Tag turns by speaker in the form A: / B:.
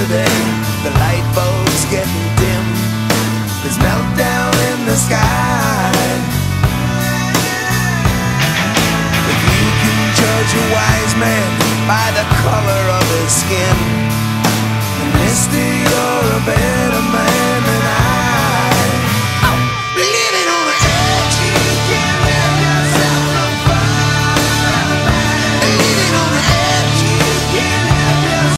A: today. The light bulb's getting dim. There's meltdown in the sky. If you can judge a wise man by the color of his skin, the mystic.